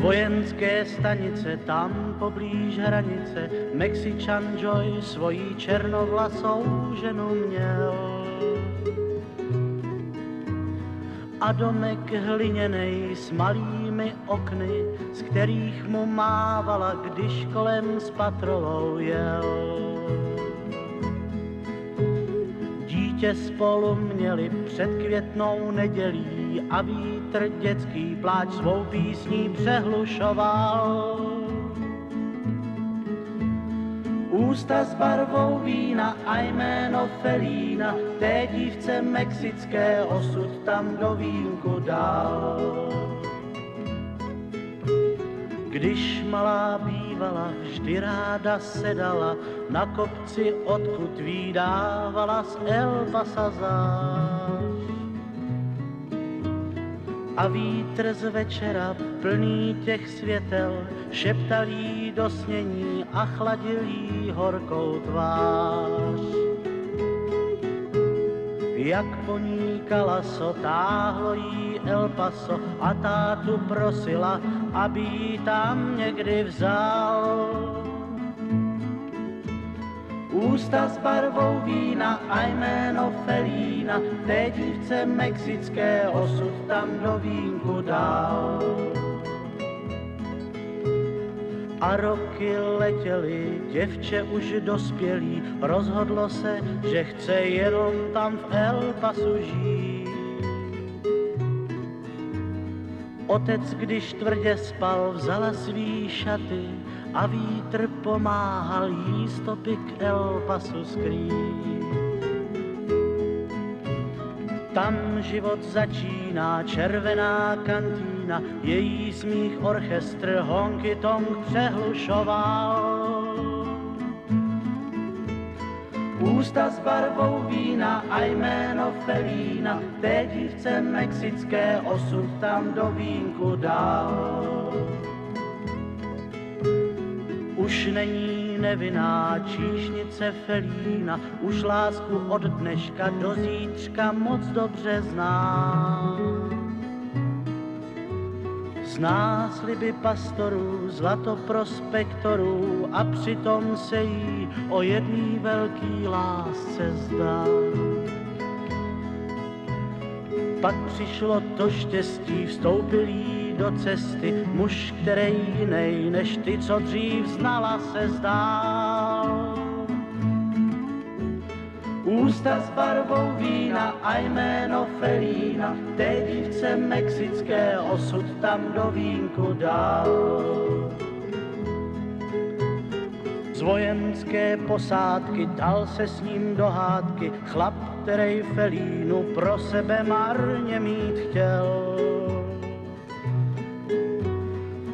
vojenské stanice, tam poblíž hranice, Mexičan Joy svojí černovlasou ženu měl. A domek hliněnej s malými okny, z kterých mu mávala, když kolem s patrolou jel. Dítě spolu měli před květnou nedělí a vítr dětský pláč svou písní přehlušoval. Ústa s barvou vína a jméno Felína, té dívce mexické osud tam do vínku dal. Když malá bývala, vždy ráda sedala na kopci, odkud výdávala z Elbasa záž. A vítr z večera plný těch světel šeptal jí do snění a chladil jí horkou tvář. Jak po ní kalaso táhlo jí El Paso a tátu prosila, aby ji tam někdy vzal. Ústa s barvou vína a jméno Felína, té dívce mexické osud tam do vínku dal. A roky letěly, děvče už dospělý, rozhodlo se, že chce jenom tam v El Pasu žít. Otec, když tvrdě spal, vzala svý šaty a vítr pomáhal jí stopy k El Pasu skrýt. Tam život začíná, červená kantýna, její smích orchestr honky tong přehlušoval. Ústa s barvou vína a jméno Felína, té dívce mexické osud tam do vínku dal. Není nevinná číšnice Felína, už lásku od dneška do zítřka moc dobře zná. Zná sliby pastorů, zlato prospektorů a přitom se jí o jedný velký lásce zdá. Pak přišlo to štěstí, vstoupil jí do cesty muž, který jiný než ty, co dřív znala, se zdál. Ústa s barvou vína a jméno Felína, té dívce mexické osud tam do vínku dal. Z vojenské posádky dal se s ním do hádky chlap, který Felínu pro sebe marně mít chtěl.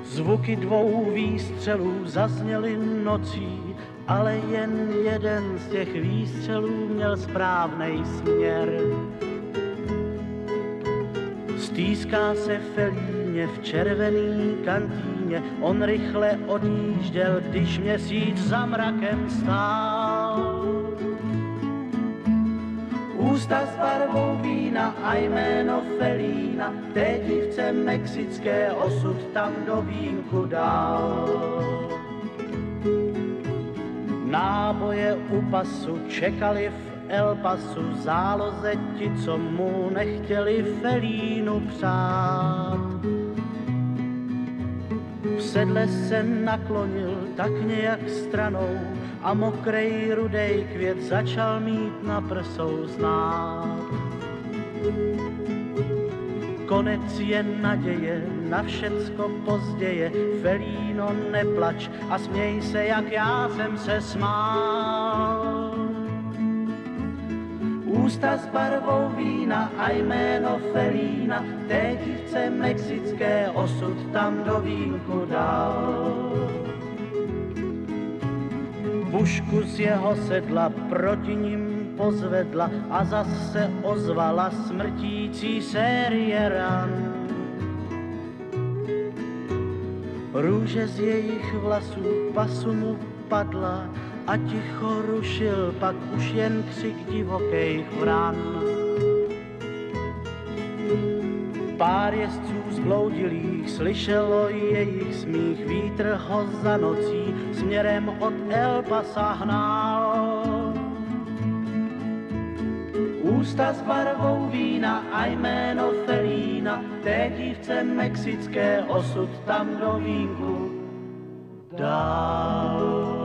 Zvuky dvou výstřelů zazněly nocí, ale jen jeden z těch výstřelů měl správnej směr. Stýská se Felíně v červený kantýně, on rychle odjížděl, když měsíc za mrakem stál. Ústa s barvou vína a jméno Felína, té dívce mexické osud tam do vínku dál. Náboje u pasu čekali v El Pasu záloze ti, co mu nechtěli Felínu přát. V sedle se naklonil tak nějak stranou a mokrej rudej květ začal mít na prsou znát. Konec je naděje, na všecko pozděje, Felíno neplač a směj se, jak já jsem se smál. Ústa s barvou vína a jméno Felína, té dívce mexické osud tam do vínku dal. Pušku z jeho sedla proti ním pozvedla a zase ozvala smrtící série ran. Růže z jejich vlasů pasu mu padla a ticho rušil pak už jen křik divokých vran. Pár jezdců zbloudilých slyšelo jejich smích, vítr ho za nocí směrem od Elpasa hnal. Ústa s barvou vína a jméno Felína, té dívce mexické osud tam do vínku dál.